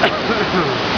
Ha, ha, ha.